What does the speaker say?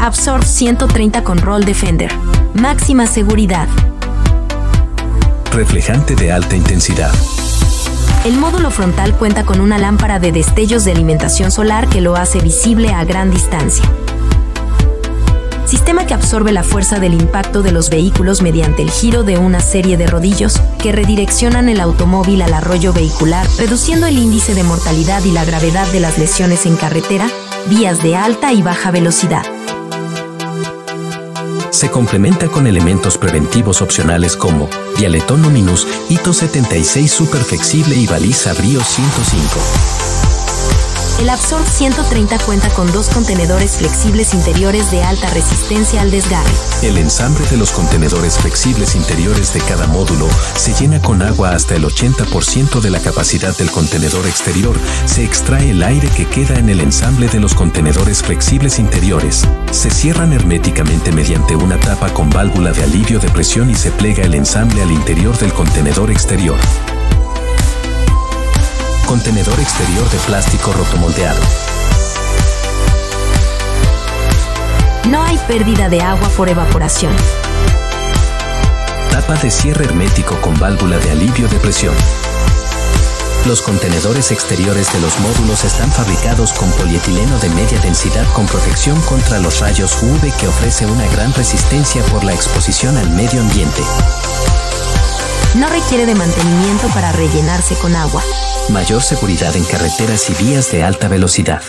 Absorb 130 con Roll Defender. Máxima seguridad. Reflejante de alta intensidad. El módulo frontal cuenta con una lámpara de destellos de alimentación solar que lo hace visible a gran distancia. Sistema que absorbe la fuerza del impacto de los vehículos mediante el giro de una serie de rodillos que redireccionan el automóvil al arroyo vehicular, reduciendo el índice de mortalidad y la gravedad de las lesiones en carretera, vías de alta y baja velocidad se complementa con elementos preventivos opcionales como Dialetón Luminous, Hito 76 super flexible y baliza Brio 105. El Absorb 130 cuenta con dos contenedores flexibles interiores de alta resistencia al desgarre. El ensamble de los contenedores flexibles interiores de cada módulo se llena con agua hasta el 80% de la capacidad del contenedor exterior. Se extrae el aire que queda en el ensamble de los contenedores flexibles interiores. Se cierran herméticamente mediante una tapa con válvula de alivio de presión y se plega el ensamble al interior del contenedor exterior contenedor exterior de plástico rotomoldeado. No hay pérdida de agua por evaporación. Tapa de cierre hermético con válvula de alivio de presión. Los contenedores exteriores de los módulos están fabricados con polietileno de media densidad con protección contra los rayos UV que ofrece una gran resistencia por la exposición al medio ambiente. No requiere de mantenimiento para rellenarse con agua mayor seguridad en carreteras y vías de alta velocidad.